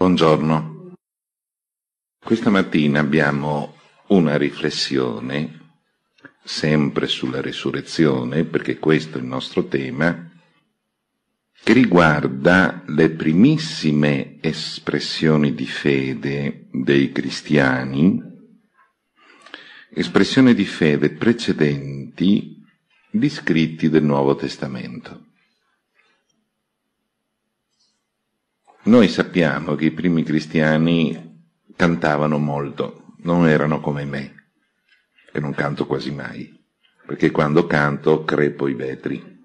Buongiorno. Questa mattina abbiamo una riflessione sempre sulla risurrezione, perché questo è il nostro tema, che riguarda le primissime espressioni di fede dei cristiani, espressioni di fede precedenti di scritti del Nuovo Testamento. Noi sappiamo che i primi cristiani cantavano molto, non erano come me, che non canto quasi mai, perché quando canto crepo i vetri.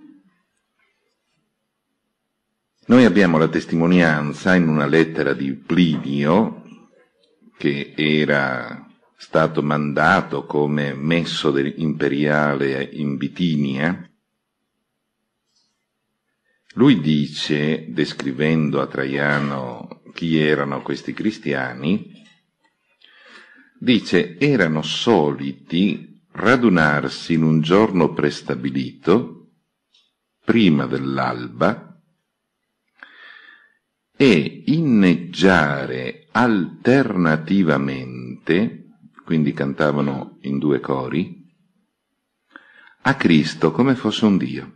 Noi abbiamo la testimonianza in una lettera di Plinio, che era stato mandato come messo imperiale in Bitinia, lui dice, descrivendo a Traiano chi erano questi cristiani, dice erano soliti radunarsi in un giorno prestabilito, prima dell'alba, e inneggiare alternativamente, quindi cantavano in due cori, a Cristo come fosse un Dio.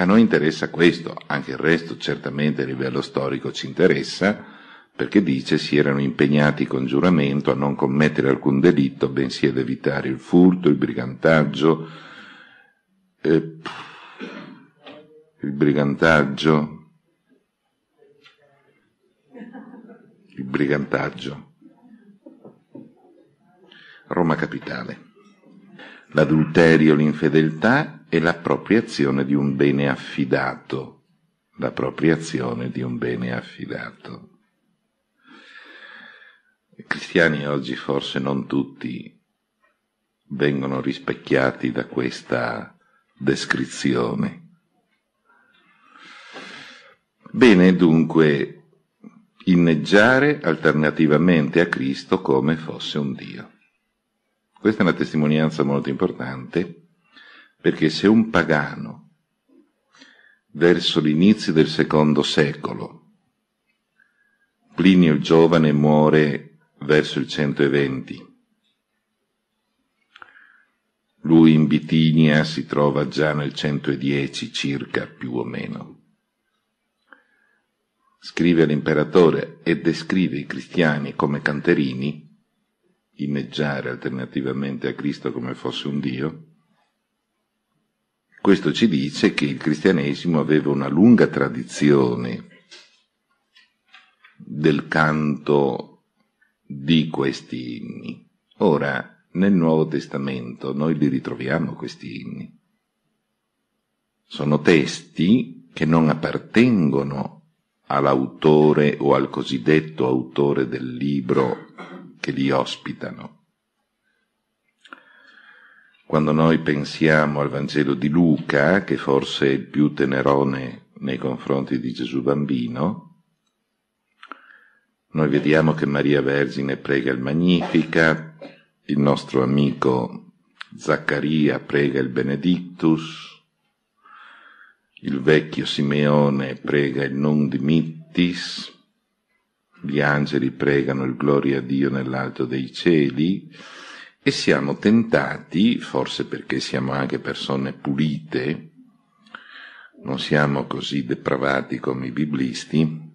A noi interessa questo, anche il resto certamente a livello storico ci interessa, perché dice si erano impegnati con giuramento a non commettere alcun delitto, bensì ad evitare il furto, il brigantaggio, eh, il brigantaggio, il brigantaggio. Roma capitale. L'adulterio, l'infedeltà è l'appropriazione di un bene affidato, l'appropriazione di un bene affidato. I cristiani oggi forse non tutti vengono rispecchiati da questa descrizione. Bene dunque inneggiare alternativamente a Cristo come fosse un Dio. Questa è una testimonianza molto importante perché se un pagano verso l'inizio del secondo secolo, Plinio il giovane muore verso il 120, lui in Bitinia si trova già nel 110 circa più o meno. Scrive all'imperatore e descrive i cristiani come canterini, inneggiare alternativamente a Cristo come fosse un Dio, questo ci dice che il cristianesimo aveva una lunga tradizione del canto di questi inni. Ora, nel Nuovo Testamento noi li ritroviamo questi inni. Sono testi che non appartengono all'autore o al cosiddetto autore del libro che li ospitano quando noi pensiamo al Vangelo di Luca, che forse è il più tenerone nei confronti di Gesù bambino, noi vediamo che Maria Vergine prega il Magnificat, il nostro amico Zaccaria prega il Benedictus, il vecchio Simeone prega il Non Dimittis, gli angeli pregano il Gloria a Dio nell'alto dei cieli, e siamo tentati, forse perché siamo anche persone pulite, non siamo così depravati come i biblisti,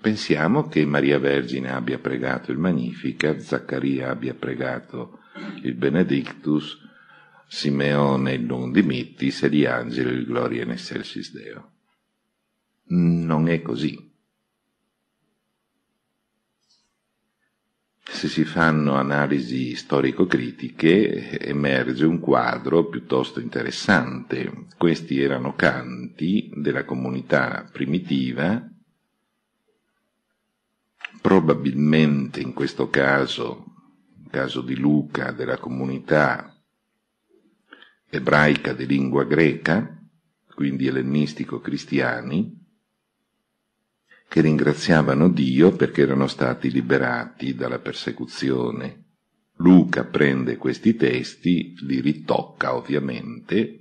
pensiamo che Maria Vergine abbia pregato il Magnificat, Zaccaria abbia pregato il Benedictus, Simeone il Non Dimittis e gli angeli il Gloria in Excelsis Deo. Non è così. Se si fanno analisi storico-critiche emerge un quadro piuttosto interessante. Questi erano canti della comunità primitiva, probabilmente in questo caso, nel caso di Luca, della comunità ebraica di lingua greca, quindi ellenistico-cristiani, che ringraziavano Dio perché erano stati liberati dalla persecuzione. Luca prende questi testi, li ritocca ovviamente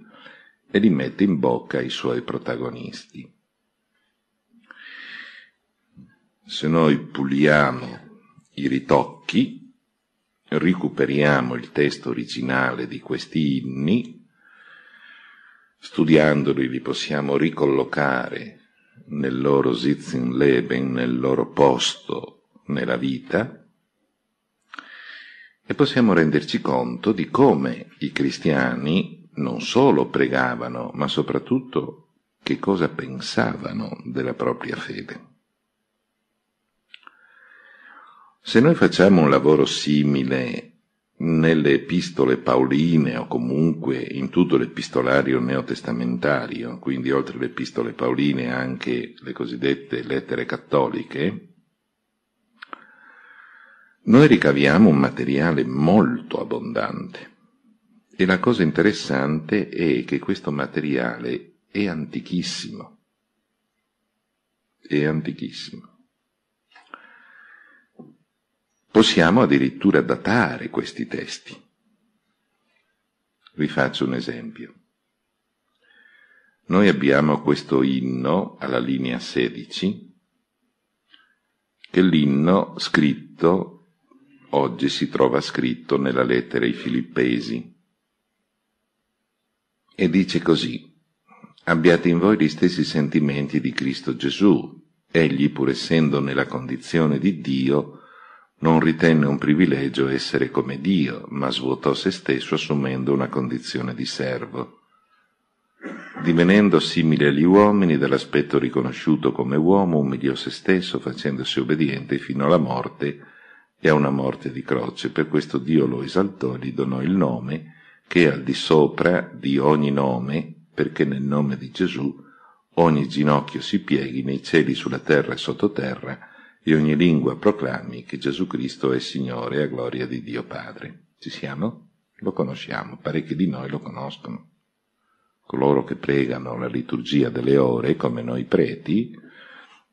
e li mette in bocca ai suoi protagonisti. se noi puliamo i ritocchi, recuperiamo il testo originale di questi inni, studiandoli li possiamo ricollocare nel loro Sitzenleben, nel loro posto nella vita, e possiamo renderci conto di come i cristiani non solo pregavano, ma soprattutto che cosa pensavano della propria fede. Se noi facciamo un lavoro simile nelle epistole paoline o comunque in tutto l'epistolario neotestamentario, quindi oltre le epistole paoline anche le cosiddette lettere cattoliche, noi ricaviamo un materiale molto abbondante. E la cosa interessante è che questo materiale è antichissimo. È antichissimo. Possiamo addirittura datare questi testi. Vi faccio un esempio. Noi abbiamo questo inno alla linea 16, che l'inno scritto, oggi si trova scritto nella lettera ai Filippesi, e dice così, abbiate in voi gli stessi sentimenti di Cristo Gesù, egli pur essendo nella condizione di Dio, non ritenne un privilegio essere come Dio, ma svuotò se stesso assumendo una condizione di servo. Divenendo simile agli uomini, dall'aspetto riconosciuto come uomo, umiliò se stesso, facendosi obbediente fino alla morte e a una morte di croce. Per questo Dio lo esaltò e gli donò il nome che è al di sopra di ogni nome, perché nel nome di Gesù ogni ginocchio si pieghi nei cieli, sulla terra e sottoterra, e ogni lingua proclami che Gesù Cristo è Signore a gloria di Dio Padre. Ci siamo? Lo conosciamo, parecchi di noi lo conoscono. Coloro che pregano la liturgia delle ore, come noi preti,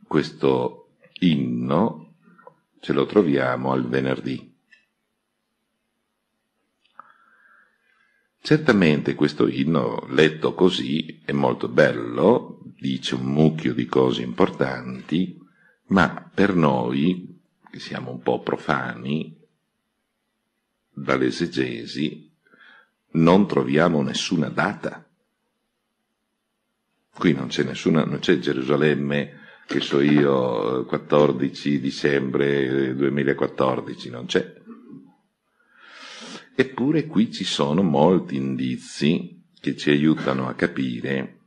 questo inno ce lo troviamo al venerdì. Certamente questo inno, letto così, è molto bello, dice un mucchio di cose importanti, ma per noi, che siamo un po' profani, dall'esegesi, non troviamo nessuna data. Qui non c'è nessuna, non c'è Gerusalemme, che so io, 14 dicembre 2014, non c'è. Eppure qui ci sono molti indizi che ci aiutano a capire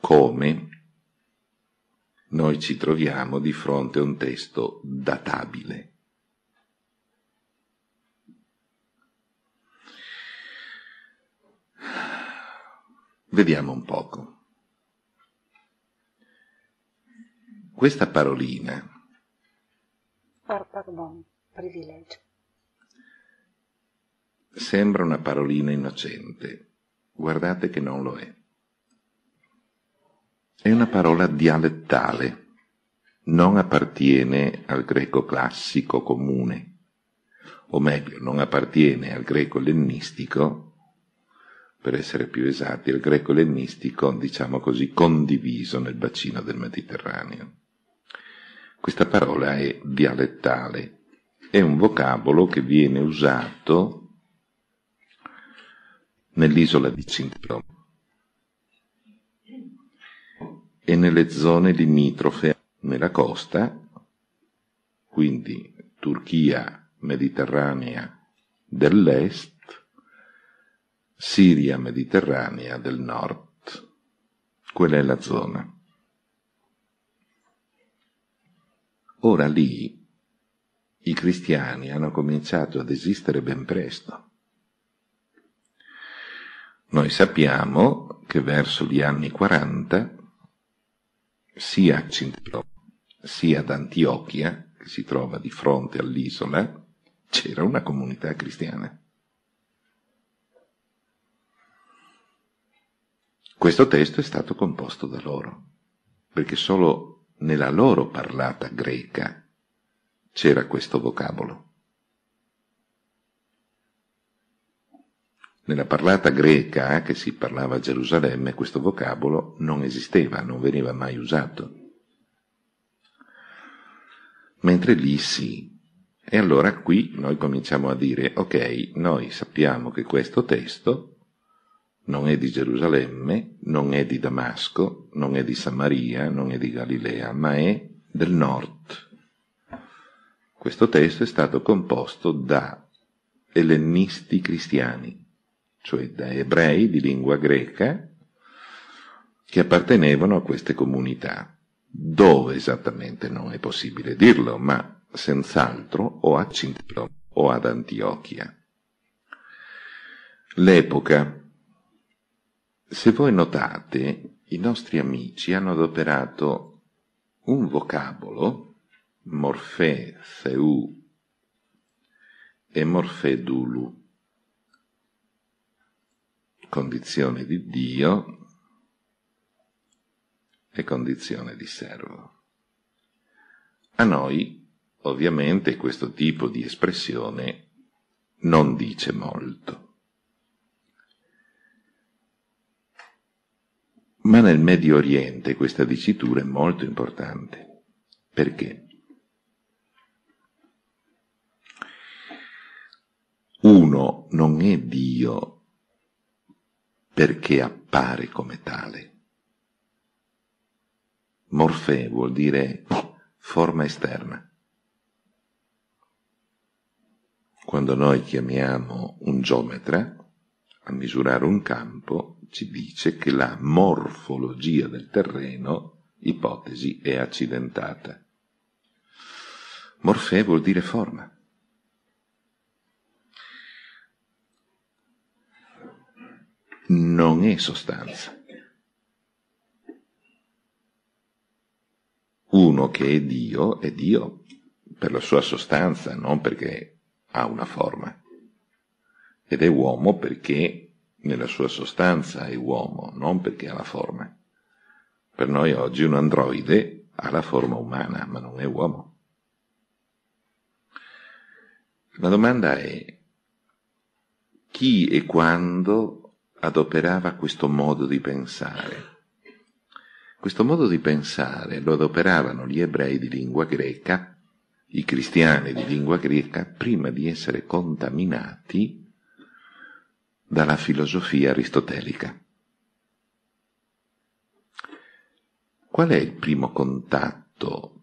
come noi ci troviamo di fronte a un testo databile. Vediamo un poco. Questa parolina. Pardon, privilegio. Sembra una parolina innocente. Guardate che non lo è. È una parola dialettale, non appartiene al greco classico comune, o meglio, non appartiene al greco ellenistico, per essere più esatti, al greco ellenistico, diciamo così, condiviso nel bacino del Mediterraneo. Questa parola è dialettale, è un vocabolo che viene usato nell'isola di Cintro e nelle zone limitrofe nella costa, quindi Turchia mediterranea dell'est, Siria mediterranea del nord. Quella è la zona. Ora lì i cristiani hanno cominciato ad esistere ben presto. Noi sappiamo che verso gli anni 40 sia a Cintro sia ad Antiochia, che si trova di fronte all'isola, c'era una comunità cristiana. Questo testo è stato composto da loro, perché solo nella loro parlata greca c'era questo vocabolo. Nella parlata greca che si parlava a Gerusalemme questo vocabolo non esisteva, non veniva mai usato. mentre lì sì. E allora qui noi cominciamo a dire, ok, noi sappiamo che questo testo non è di Gerusalemme, non è di Damasco, non è di Samaria, non è di Galilea, ma è del nord. Questo testo è stato composto da ellennisti cristiani, cioè da ebrei di lingua greca che appartenevano a queste comunità. Dove esattamente non è possibile dirlo, ma senz'altro o a Cintro o ad Antiochia. L'epoca se voi notate, i nostri amici hanno adoperato un vocabolo, morfè, theu e morfè dulu, condizione di Dio e condizione di servo. A noi, ovviamente, questo tipo di espressione non dice molto. Ma nel Medio Oriente questa dicitura è molto importante. Perché? Uno non è Dio perché appare come tale. Morfè vuol dire forma esterna. Quando noi chiamiamo un geometra a misurare un campo, ci dice che la morfologia del terreno, ipotesi, è accidentata. Morfè vuol dire forma. Non è sostanza. Uno che è Dio è Dio per la sua sostanza, non perché ha una forma. Ed è uomo perché nella sua sostanza è uomo, non perché ha la forma. Per noi oggi un androide ha la forma umana, ma non è uomo. La domanda è chi e quando adoperava questo modo di pensare? Questo modo di pensare lo adoperavano gli ebrei di lingua greca, i cristiani di lingua greca, prima di essere contaminati dalla filosofia aristotelica. Qual è il primo contatto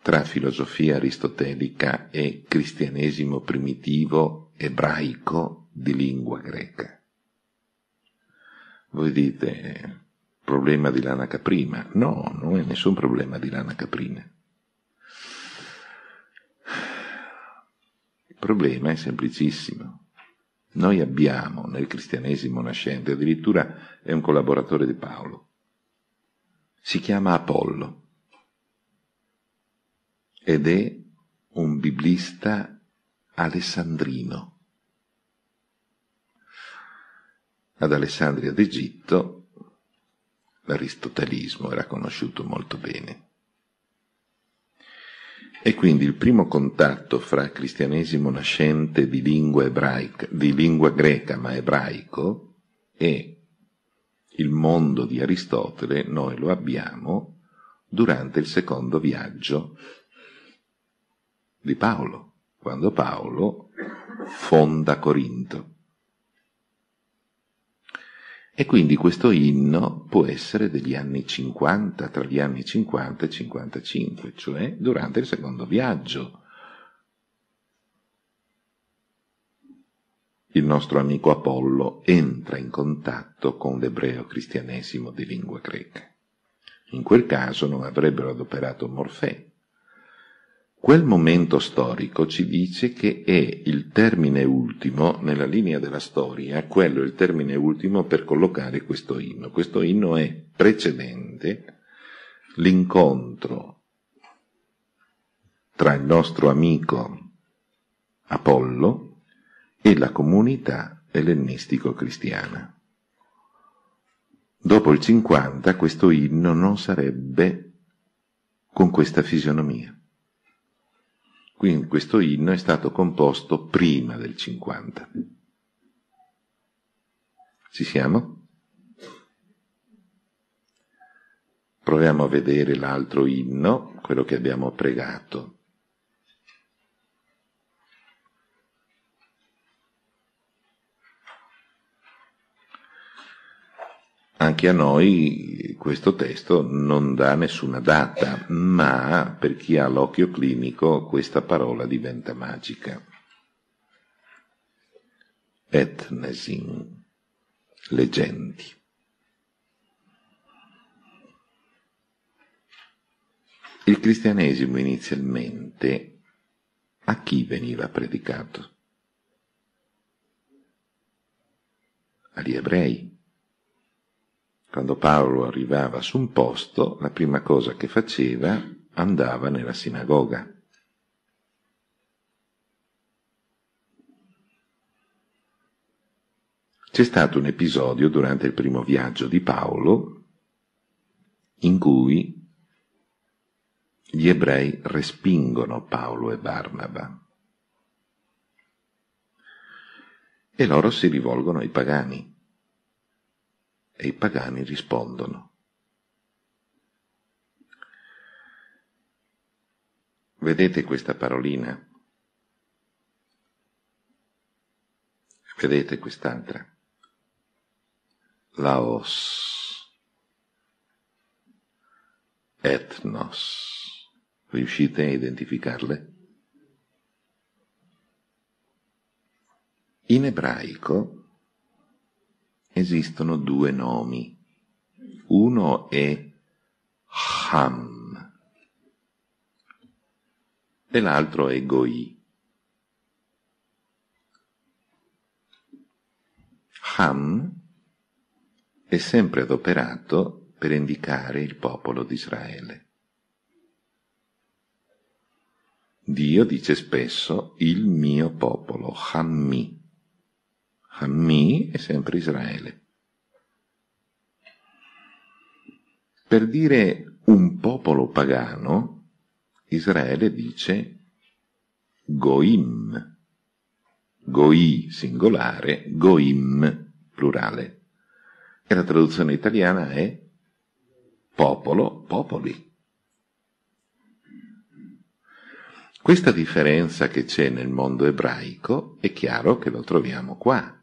tra filosofia aristotelica e cristianesimo primitivo ebraico di lingua greca? Voi dite, problema di lana caprina? No, non è nessun problema di lana caprina. Il problema è semplicissimo. Noi abbiamo nel cristianesimo nascente, addirittura è un collaboratore di Paolo, si chiama Apollo ed è un biblista alessandrino. Ad Alessandria d'Egitto l'aristotelismo era conosciuto molto bene. E quindi il primo contatto fra cristianesimo nascente di lingua ebraica, di lingua greca ma ebraico, e il mondo di Aristotele noi lo abbiamo durante il secondo viaggio di Paolo, quando Paolo fonda Corinto. E quindi questo inno può essere degli anni 50, tra gli anni 50 e 55, cioè durante il secondo viaggio. Il nostro amico Apollo entra in contatto con l'ebreo cristianesimo di lingua greca. In quel caso non avrebbero adoperato Morfè, Quel momento storico ci dice che è il termine ultimo, nella linea della storia, quello è il termine ultimo per collocare questo inno. Questo inno è precedente l'incontro tra il nostro amico Apollo e la comunità ellenistico-cristiana. Dopo il 50 questo inno non sarebbe con questa fisionomia. Quindi questo inno è stato composto prima del 50. Ci siamo? Proviamo a vedere l'altro inno, quello che abbiamo pregato. Anche a noi questo testo non dà nessuna data, ma per chi ha l'occhio clinico questa parola diventa magica. Etnesin, leggenti. Il cristianesimo inizialmente a chi veniva predicato? Agli ebrei. Quando Paolo arrivava su un posto, la prima cosa che faceva andava nella sinagoga. C'è stato un episodio durante il primo viaggio di Paolo in cui gli ebrei respingono Paolo e Barnaba e loro si rivolgono ai pagani e i pagani rispondono. Vedete questa parolina? Vedete quest'altra? Laos. Etnos. Riuscite a identificarle? In ebraico esistono due nomi. Uno è Ham e l'altro è Goi. Ham è sempre adoperato per indicare il popolo di Israele. Dio dice spesso il mio popolo, Hammi. Hammi è sempre Israele. Per dire un popolo pagano, Israele dice Goim, Goi singolare, Goim plurale. E la traduzione italiana è popolo, popoli. Questa differenza che c'è nel mondo ebraico è chiaro che lo troviamo qua.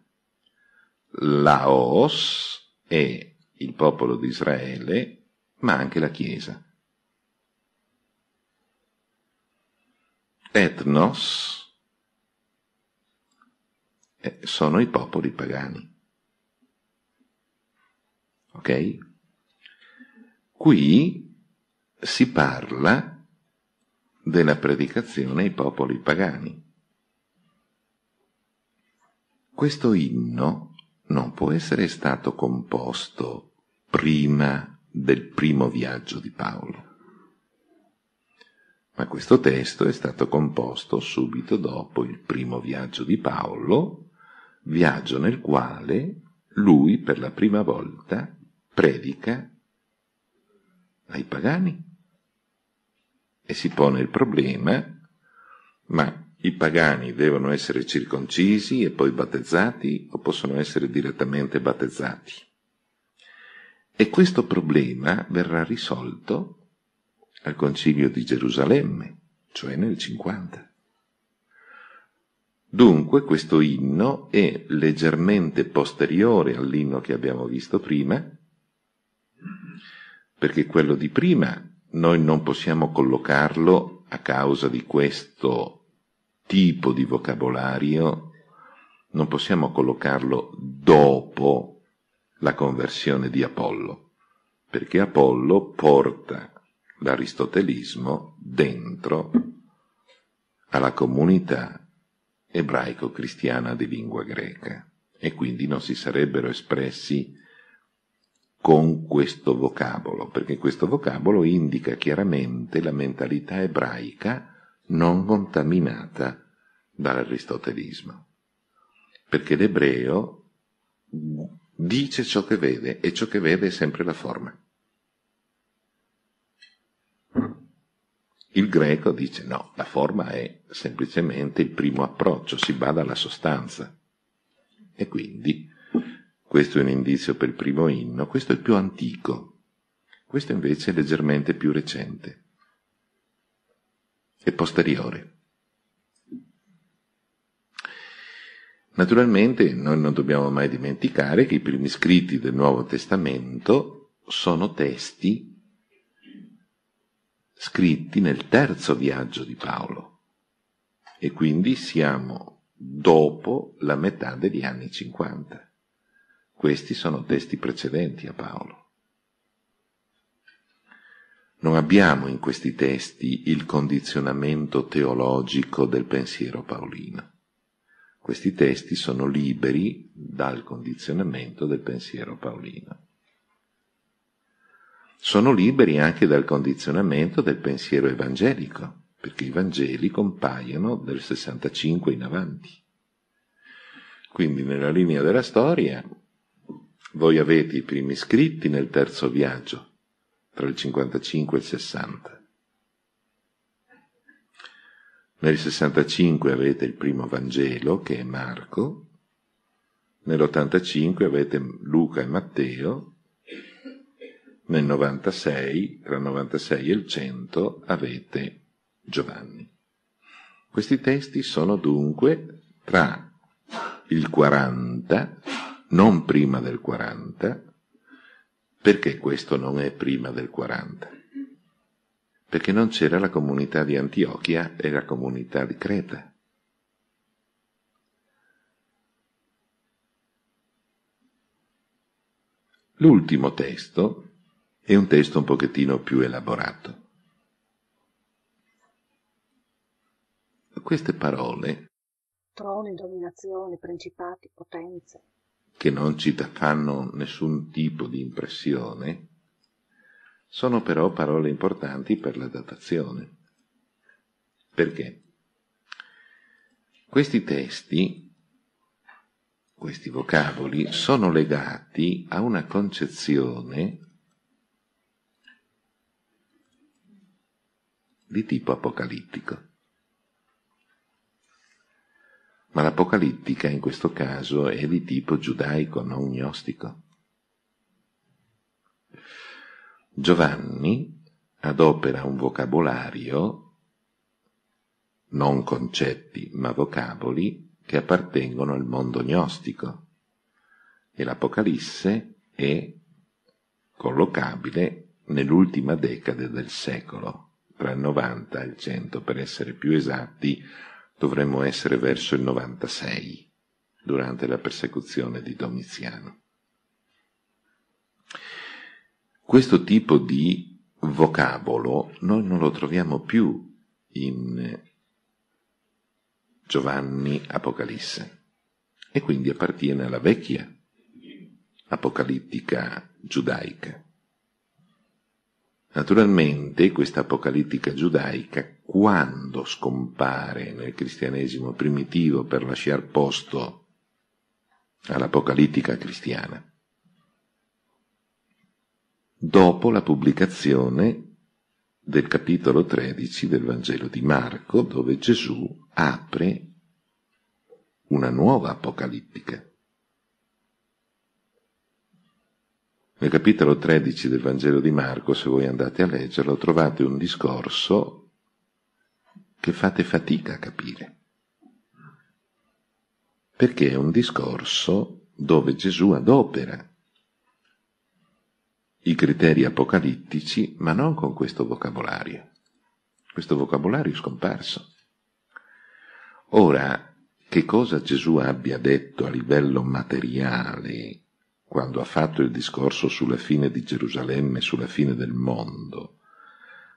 Laos è il popolo di Israele, ma anche la Chiesa. Etnos sono i popoli pagani. Ok? Qui si parla della predicazione ai popoli pagani. Questo inno non può essere stato composto prima del primo viaggio di Paolo. Ma questo testo è stato composto subito dopo il primo viaggio di Paolo, viaggio nel quale lui per la prima volta predica ai pagani e si pone il problema, ma i pagani devono essere circoncisi e poi battezzati o possono essere direttamente battezzati. E questo problema verrà risolto al concilio di Gerusalemme, cioè nel 50. Dunque questo inno è leggermente posteriore all'inno che abbiamo visto prima, perché quello di prima noi non possiamo collocarlo a causa di questo tipo di vocabolario non possiamo collocarlo dopo la conversione di Apollo, perché Apollo porta l'aristotelismo dentro alla comunità ebraico-cristiana di lingua greca e quindi non si sarebbero espressi con questo vocabolo, perché questo vocabolo indica chiaramente la mentalità ebraica non contaminata dall'aristotelismo. Perché l'ebreo dice ciò che vede e ciò che vede è sempre la forma. Il greco dice no, la forma è semplicemente il primo approccio, si bada alla sostanza. E quindi questo è un indizio per il primo inno, questo è il più antico. Questo invece è leggermente più recente e posteriore. Naturalmente noi non dobbiamo mai dimenticare che i primi scritti del Nuovo Testamento sono testi scritti nel terzo viaggio di Paolo e quindi siamo dopo la metà degli anni 50. Questi sono testi precedenti a Paolo. Non abbiamo in questi testi il condizionamento teologico del pensiero paolino. Questi testi sono liberi dal condizionamento del pensiero paolino. Sono liberi anche dal condizionamento del pensiero evangelico, perché i Vangeli compaiono del 65 in avanti. Quindi nella linea della storia voi avete i primi scritti nel terzo viaggio, tra il 55 e il 60. Nel 65 avete il primo Vangelo, che è Marco, nell'85 avete Luca e Matteo, nel 96, tra il 96 e il 100, avete Giovanni. Questi testi sono dunque tra il 40, non prima del 40, perché questo non è prima del 40? Perché non c'era la comunità di Antiochia e la comunità di Creta. L'ultimo testo è un testo un pochettino più elaborato. Queste parole troni, dominazioni, principati, potenze che non ci fanno nessun tipo di impressione, sono però parole importanti per la datazione. Perché? Questi testi, questi vocaboli, sono legati a una concezione di tipo apocalittico. Ma l'apocalittica in questo caso è di tipo giudaico, non gnostico. Giovanni adopera un vocabolario, non concetti, ma vocaboli, che appartengono al mondo gnostico e l'Apocalisse è collocabile nell'ultima decade del secolo, tra il 90 e il 100 per essere più esatti, dovremmo essere verso il 96, durante la persecuzione di Domiziano. Questo tipo di vocabolo noi non lo troviamo più in Giovanni Apocalisse e quindi appartiene alla vecchia apocalittica giudaica. Naturalmente questa apocalittica giudaica, quando scompare nel cristianesimo primitivo per lasciar posto all'apocalittica cristiana, dopo la pubblicazione del capitolo 13 del Vangelo di Marco, dove Gesù apre una nuova apocalittica. Nel capitolo 13 del Vangelo di Marco, se voi andate a leggerlo, trovate un discorso che fate fatica a capire. Perché è un discorso dove Gesù adopera i criteri apocalittici, ma non con questo vocabolario. Questo vocabolario è scomparso. Ora, che cosa Gesù abbia detto a livello materiale quando ha fatto il discorso sulla fine di Gerusalemme, sulla fine del mondo,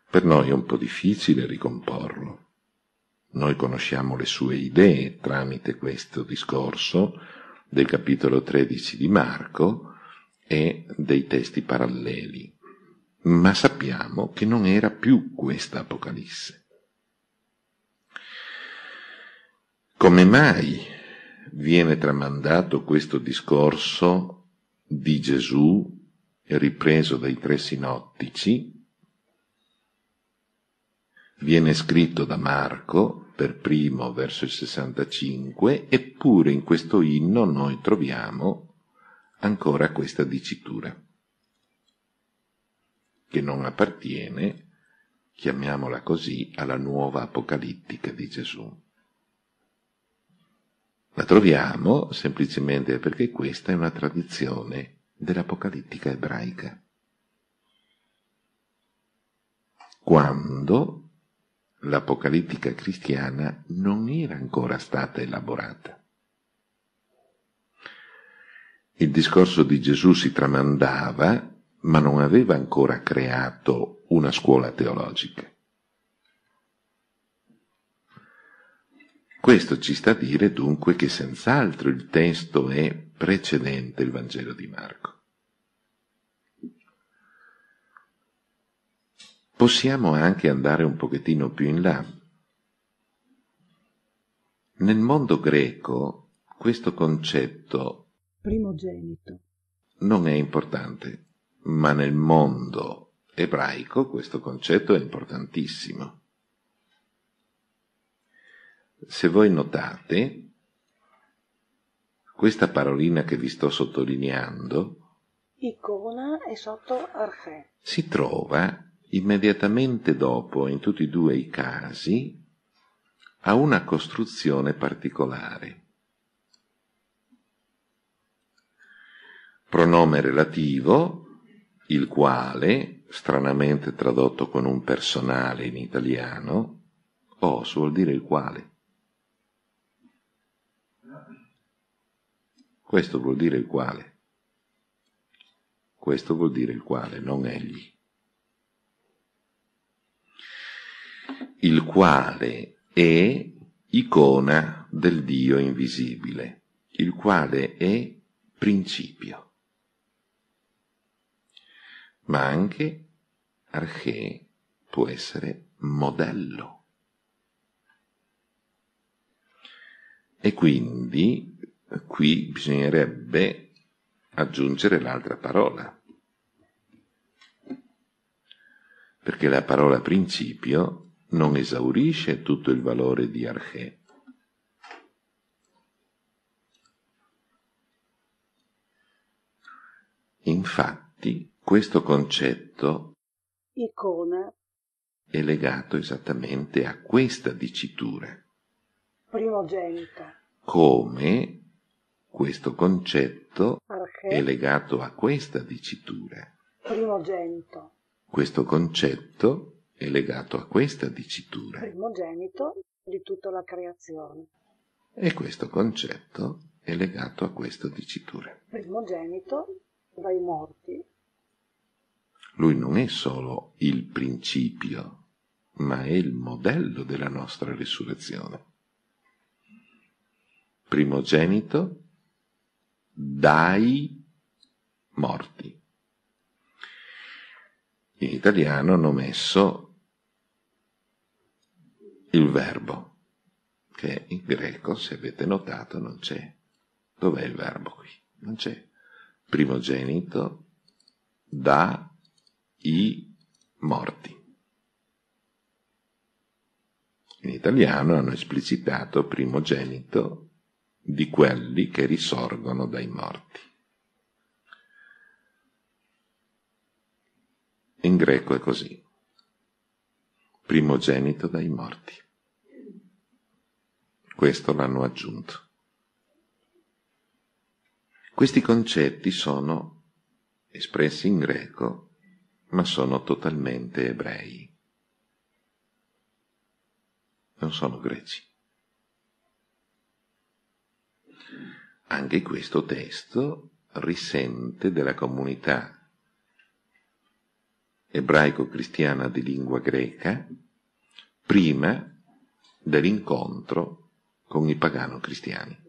per noi è un po' difficile ricomporlo. Noi conosciamo le sue idee tramite questo discorso del capitolo 13 di Marco e dei testi paralleli, ma sappiamo che non era più questa Apocalisse. Come mai viene tramandato questo discorso di Gesù ripreso dai tre sinottici, viene scritto da Marco per primo verso il 65, eppure in questo inno noi troviamo ancora questa dicitura. che non appartiene, chiamiamola così, alla nuova apocalittica di Gesù. La troviamo semplicemente perché questa è una tradizione dell'apocalittica ebraica. Quando l'apocalittica cristiana non era ancora stata elaborata. Il discorso di Gesù si tramandava, ma non aveva ancora creato una scuola teologica. Questo ci sta a dire dunque che senz'altro il testo è precedente il Vangelo di Marco. Possiamo anche andare un pochettino più in là. Nel mondo greco questo concetto primogenito non è importante, ma nel mondo ebraico questo concetto è importantissimo. Se voi notate, questa parolina che vi sto sottolineando, icona è sotto arche, si trova immediatamente dopo, in tutti e due i casi, ha una costruzione particolare. Pronome relativo, il quale, stranamente tradotto con un personale in italiano, os vuol dire il quale. Questo vuol dire il quale. Questo vuol dire il quale, non egli. il quale è icona del Dio invisibile, il quale è principio. Ma anche arché può essere modello. E quindi qui bisognerebbe aggiungere l'altra parola, perché la parola principio non esaurisce tutto il valore di arché. Infatti, questo concetto icona è legato esattamente a questa dicitura. Primogenito. Come questo concetto Arché. è legato a questa dicitura. Primogenito. Questo concetto è legato a questa dicitura. Primogenito di tutta la creazione. E questo concetto è legato a questa dicitura. Primogenito dai morti. Lui non è solo il principio, ma è il modello della nostra risurrezione. Primogenito dai morti. In italiano hanno messo il verbo, che in greco, se avete notato, non c'è. Dov'è il verbo qui? Non c'è. Primogenito da i morti. In italiano hanno esplicitato primogenito di quelli che risorgono dai morti. In greco è così primogenito dai morti. Questo l'hanno aggiunto. Questi concetti sono espressi in greco, ma sono totalmente ebrei. Non sono greci. Anche questo testo risente della comunità ebraico-cristiana di lingua greca prima dell'incontro con i pagano-cristiani.